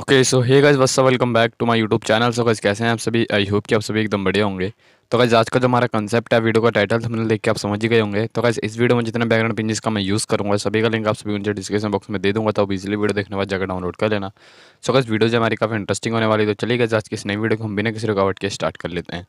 Okay so hey guys what's welcome back to my YouTube channel so guys कैसे हैं आप सभी? I hope कि आप सभी एकदम बढ़िया होंगे। तो गाइस आज का जो हमारा कंसेप्ट है वीडियो का टाइटल थंबनेल देख के आप समझ ही गए होंगे। तो गाइस इस वीडियो में जितने बैकग्राउंड पिंजेस का मैं यूज़ करूँगा, सभी का लिंक आप सभी मुझे डिस्क्रिप्शन बॉक्स में दे दूँगा तो इजीली वीडियो देखने बाद जाकर डाउनलोड कर लेना। सो गाइस वीडियो जो हमारी काफ़ी इंटरेस्टिंग होने वाली तो चलिए गाइस आज की इस नई वीडियो को हम बिना किसी रुकावट के स्टार्ट कर लेते हैं।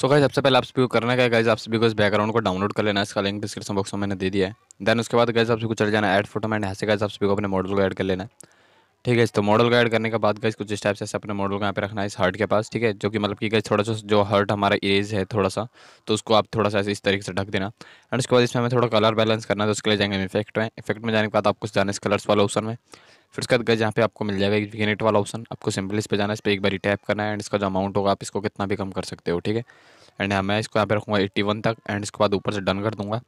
सो गाइस सबसे पहले आप सभी को करना क्या गाइस आप सभी को इस बैकग्राउंड को डाउनलोड कर लेना, इसका लिंक डिस्क्रिप्शन बॉक्स में मैंने दे दिया है। देन उसके बाद गाइस आप सभी को चल जाना ऐड फ़ोटो में ऐसे गाइज़ आप सभी को अपने मॉडल को ऐड कर लेना। है ठीक है तो मॉडल गाइड करने के बाद गाइस कुछ इस टाइप से अपने मॉडल को यहाँ पे रखना है इस हार्ट के पास, ठीक है, जो कि मतलब कि गाइस थोड़ा सा जो हर्ट हमारा इरेज है थोड़ा सा तो उसको आप थोड़ा सा इस तरीके से ढक देना। एंड उसके बाद इसमें हमें थोड़ा कलर बैलेंस करना है तो उसके लिए जाएँगे इफ़ेक्ट में। इफ़ेक्ट में जाने के बाद आपको जाना इस कलर्स वाला ऑप्शन में। फिर उसके बाद गाइस यहाँ पे आपको मिल जाएगा विगेनेट वाला ऑप्शन आपको सिंपल इस पर जाना है, इस पर एक बार टैप करना है एंड इसका जो अमाउंट होगा आप इसको कितना भी कम कर सकते हो, ठीक है। एंड मैं इसको यहाँ पे रखूँगा एट्टी तक एंड इसके बाद ऊपर से डन कर दूँगा,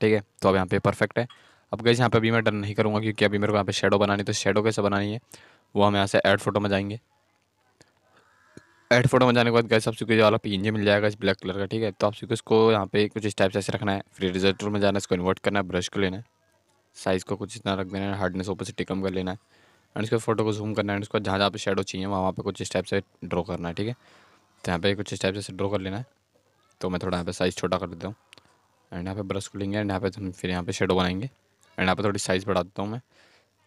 ठीक है तो अब यहाँ पे परफेक्ट है। अब गैस यहाँ पे अभी मैं डन नहीं करूँगा क्योंकि अभी मेरे को यहाँ पे शेडो बनानी तो शेडो कैसे बनानी है? वो हम यहाँ से ऐड फ़ोटो में जाएँगे। ऐड फ़ोटो में जाने के बाद गैस आपसे वाला पी मिल जाएगा इस ब्लैक कलर का, ठीक है? तो आप को इसको यहाँ पे कुछ इस टाइप से ऐसे रखना है। फिर रिज़ल्ट में जाना है, इसको इन्वर्ट करना है ब्रश को लेना है। साइज़ को कुछ इतना रख देना है हार्डनेस ओपोसिटी कम कर लेना है। एंड उसके फ़ोटो को जूम करना है उसको जहाँ जहाँ पे शेडो चाहिए, वहाँ वहाँ पे कुछ इस टाइप से ड्रॉ करना है, ठीक है? तो यहाँ पे कुछ इस टाइप से ड्रॉ कर लेना है। तो मैं थोड़ा यहाँ पे साइज़ छोटा कर देता हूँ। एंड यहाँ पे ब्रश को लेंगे एंड यहाँ पे हम फिर यहाँ पे शेडो बनाएँगे। एंड यहाँ पे थोड़ी साइज़ बढ़ा देता हूँ मैं।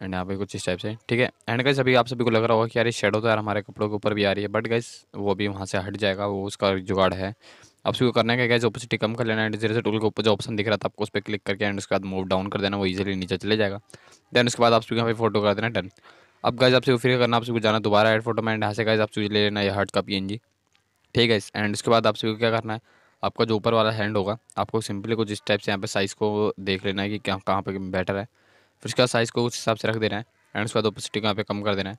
एंड यहाँ पे कुछ इस टाइप से। ठीक है? एंड गाइस अभी आप सभी को लग रहा होगा कि यार ये शेडो तो यार हमारे कपड़ों के ऊपर भी आ रही है। बट गाइस वो भी वहाँ से हट जाएगा। वो उसका जुगाड़ है। आप सभी को करना है क्या? ओपोसिटी कम कर लेना एंड ज़ीरो से टूल के ऊपर जो ऑप्शन दिख रहा था आपको उस पर क्लिक करके एंड उसके बाद मूव डाउन कर देना। वो इजीली नीचे चले जाएगा। देन उसके बाद आप सभी यहाँ पे फ़ोटो कर देना डन अब गाइस आपसे फिर करना आप को जाना दोबारा एड फ़ोटो में। एंड यहाँ से गाइस आप सभी ले लेना ये हर्ट का PNG ठीक है एंड उसके बाद आप सभी को क्या करना है? आपका जो ऊपर वाला हैंड होगा, आपको सिंपली कुछ इस टाइप से यहाँ पे साइज़ को देख लेना है कि क्या, कहाँ पे बेटर है। फिर उसके बाद साइज़ को उस हिसाब से रख देना है एंड उसके बाद ओपोसिटी को यहाँ पे कम कर देना है,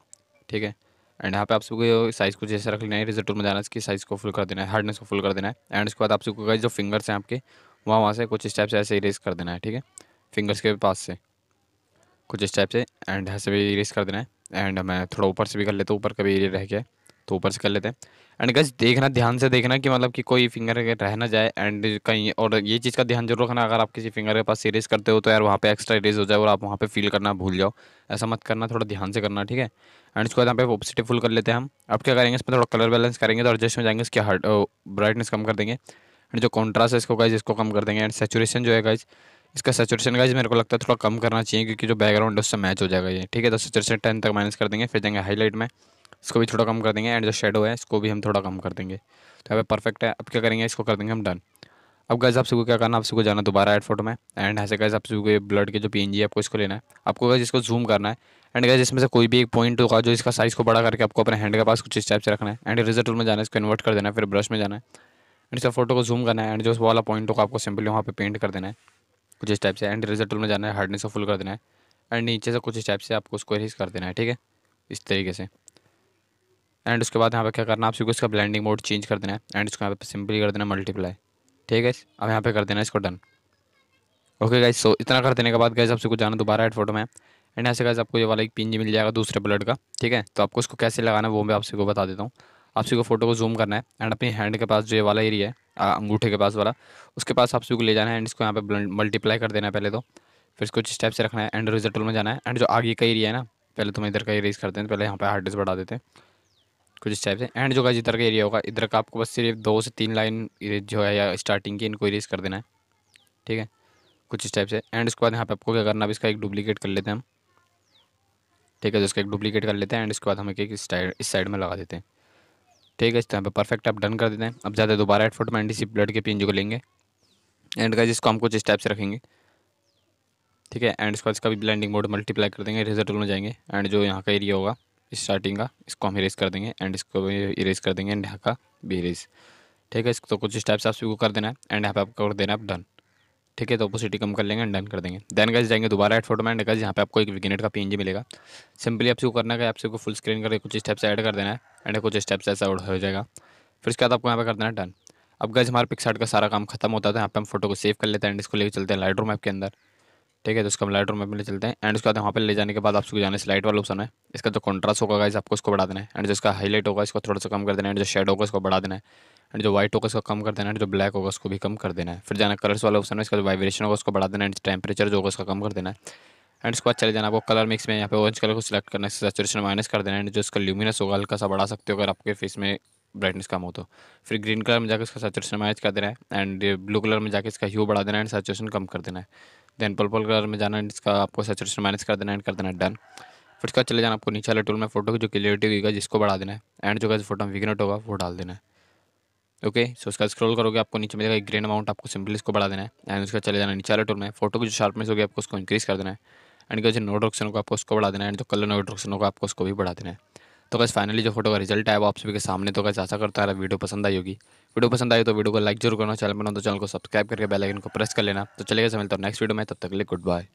ठीक है? एंड यहाँ पे आप सबको साइज़ को जैसे रख लेना है रिज़ल्ट में जाना इसकी साइज़ को फुल कर देना है हार्डनेस को फुल कर देना है एंड उसके बाद आप सबको जो फिंगर्स हैं आपके, वहाँ वहाँ से कुछ इस टाइप से ऐसे इरेज कर देना है, ठीक है? फिंगर्स के पास से। कुछ इस टाइप से एंड ऐसे भी इरेज कर देना है एंड मैं थोड़ा ऊपर से भी कर लेता हूँ ऊपर कभी एरिया रह गया तो ऊपर से कर लेते हैं। एंड गज देखना, ध्यान से देखना कि मतलब कि कोई फिंगर रह ना जाए एंड कहीं और ये चीज़ का ध्यान ज़रूर रखना। अगर आप किसी फिंगर के पास इरेज करते हो तो यार वहाँ पे एक्स्ट्रा इरेज हो जाए और आप वहाँ पे फील करना भूल जाओ। ऐसा मत करना, थोड़ा ध्यान से करना, ठीक है? एंड इसको यहाँ पे ऑपोजिटिव फुल कर लेते हैं हम। अब क्या करेंगे, इसमें थोड़ा कलर बैलेंस करेंगे तो एडजस्ट में जाएँगे, इसकी हार्ड ब्राइटनेस कम कर देंगे। एंड जो कॉन्ट्रास्ट है इसको गाइज़ इसको कम कर देंगे। एंड सेचुरेशन जो है गाइज़ इसका सेचुरेशन गाइज़ मेरे को लगता है थोड़ा कम करना चाहिए क्योंकि जो बैकग्राउंड है उससे मैच हो जाएगा ये, ठीक है? तो सेचुरेशन टेन तक माइनस कर देंगे, फिर जाएँगे हाईलाइट में। इसको भी थोड़ा कम कर देंगे एंड जो शेडो है, इसको भी हम थोड़ा कम कर देंगे। तो यहाँ पे परफेक्ट है, अब क्या करेंगे, इसको कर देंगे, हम डन अब गैस आप सबको क्या करना आप सबको जाना दोबारा एड फ़ोटो में। एंड ऐसे गैस आप सबको ब्लड के जो पी है, आपको इसको लेना है। आपको गैस इसको जूम करना है। एंड गैस इसमें से कोई भी एक पॉइंट होगा, जो इसका साइज़ को बड़ा करके आपको अपने हैंड के पास कुछ इस टाइप से रखना है। एंड रिज़ल्ट में जाना है, इसको कन्वर्ट कर देना है, फिर ब्रश में जाना है। एंड इसका फ़ोटो को जूम करना है एंड जो वाला पॉइंट होगा, आपको सिंपली वहाँ पर पेंट कर देना है। कुछ इस टाइप से। एंड रिज़ल्ट में जाना है हार्डनेस को फुल कर देना है। एंड नीचे से कुछ इस टाइप से आपको उसको इरेज कर देना है, ठीक है? इस तरीके से। एंड उसके बाद यहाँ पे क्या करना है? आप सबको इसका ब्लेंडिंग मोड चेंज कर देना है। एंड इसको यहाँ पे सिंपली कर देना मल्टीप्लाई ठीक है? अब यहाँ पे कर देना इसको डन ओके गाइज़ सो इतना कर देने के बाद गैस आपसे कुछ जाना दोबारा एड फ़ोटो में एंड ऐसे गैस आपको ये वाला एक पिंजी मिल जाएगा दूसरे ब्लड का। ठीक है? तो आपको इसको कैसे लगाना है, वो मैं आपसे को बता देता हूँ। आपसे को फ़ोटो को जूम करना है। एंड अपनी हैंड के पास जो ये वाला एरिया है अंगूठे के पास वाला, उसके पास आपसे को ले जाना है। एंड इसको यहाँ पे मल्टीप्लाई कर देना है पहले तो। फिर इसको इस टाइप से रखना है एंड रिज़ल्ट में जाना है। एंड जो आगे का एरिया है ना, पहले तो मैं इधर का इरेज करते हैं, पहले यहाँ पे हार्ड डिस्क बढ़ा देते हैं। कुछ इस टाइप से। एंड जो गाइज़ इधर का एरिया होगा, इधर का आपको बस सिर्फ़ दो से तीन लाइन जो है या स्टार्टिंग की इनको इरेज कर देना है। ठीक है? कुछ इस टाइप से। एंड उसके बाद यहाँ पे आपको क्या करना है इसका एक डुप्लीकेट कर लेते हैं हम। ठीक है तो इसका एक डुप्लीकेट कर लेते हैं एंड इसके बाद हम एक साइड इस साइड में लगा देते हैं। ठीक है, इस टाइम पर परफेक्ट आप डन कर देते हैं। अब ज़्यादा दोबारा एड फ़ोटो में एंड इसी ब्लड के पिंज को लेंगे। एंड गाइज़ इसको हम कुछ इस टाइप से रखेंगे। ठीक है? एंड इसके बाद इसका भी ब्लेंडिंग मोड मल्टीप्लाई कर देंगे रिज़ल्ट में जाएँगे। एंड जो यहाँ का एरिया होगा स्टार्टिंग का, इसको हम इरेज कर देंगे एंड इसको भी इरेज कर देंगे एंड यहाँ का भी इरेज ठीक है, इसको तो कुछ इस टाइप से आपको कर देना है एंड यहाँ पे आपको कर देना है डन ठीक है तो अपोसिटी कम कर लेंगे एंड डन कर देंगे. देन गाइस जाएँगे दोबारा एड फ़ोटो में एंड गाइस यहाँ पे आपको एक विगेनेट का पीएनजी मिलेगा. सिंपली आपको करना है आपसे को फुल स्क्रीन करके कुछ स्टेप्स ऐड कर देना है एंड कुछ स्टेप से ऐसा हो जाएगा. फिर उसके बाद आपको यहाँ पे कर देना है डन अब गाइस हमारे पिक्सार्ट का सारा काम खत्म होता था यहाँ पे हम फ़ोटो को सेव कर लेते हैं एंड इसको लेकर चलते हैं लाइट रूम ऐप के अंदर. ठीक है तो इसको हम लाइट रूम में चलते हैं एंड उसके बाद वहाँ पर ले जाने के बाद आपको जाने से लाइट वाला ऑप्शन है इसका जो कॉन्ट्रास्ट होगा गाइस आपको उसको बढ़ा देना है एंड जो इसका हाईलाइट होगा इसको थोड़ा सा कम कर देना है एंड जो शेड होगा इसको बढ़ा देना है एंड जो व्हाइट होगा इसको कम कर देना है जो ब्लैक होगा उसको भी कम कर देना है फिर जाना कलर्स वाला ऑप्शन है इसका जो वाइब्रेशन होगा उसको बढ़ा देना है एंड टेम्परेचर जो होगा उसका कम कर देना है एंड उसके बाद चले जाना आपको कलर मिक्स में यहाँ पे ऑरेंज कलर को सिलेक्ट करना है सेचुरेशन माइनस कर देना है एंड जो इसका ल्यूमिनस होगा हल्का सा बढ़ा सकते हो अगर आपके फेस में ब्राइटनेस कम हो तो फिर ग्रीन कलर में जाकर इसका सेचुरेशन माइनस कर देना है एंड ब्लू कलर में जाकर इसका ह्यू बढ़ा देना है एंड सेचुरेशन कम कर देना है देन पर्पल कलर में जाना, इसका आपको सेचुरेशन माइनस कर देना एंड कर देना डन फिर इसका चले जाना आपको नीचे वाले टूल में फ़ोटो की, जो क्लियरिटी होगी, जिसको बढ़ा देना है. एंड जो फ़ोटो में विगनेट होगा, वो डाल देना है. ओके सो उसका स्क्रॉल करोगे, आपको नीचे मिलेगा एक ग्रेन अमाउंट आपको सिंपली इसको बढ़ा देना है. एंड उसका चले जाना नीचे वाले टूल में फ़ोटो की जो शार्पनेस होगी, आपको उसको इंक्रीज कर देना है. एंड जो नोट ऑप्शन होगा, आपको उसको बढ़ा देना है. एंड जो कलर नोट ऑप्शन होगा, आपको उसको भी बढ़ा देना है. तो बस फाइनली जो फ़ोटो का रिज़ल्ट है वो आप सभी के सामने तो कैसे आशा करता है वीडियो पसंद आई होगी. वीडियो पसंद आए तो वीडियो को लाइक ज़रूर करना, चैनल पर तो चैनल को सब्सक्राइब करके बेल आइकन को प्रेस कर लेना। तो चलेगा मिलता हूँ नेक्स्ट वीडियो में, तब तक के लिए गुड बाय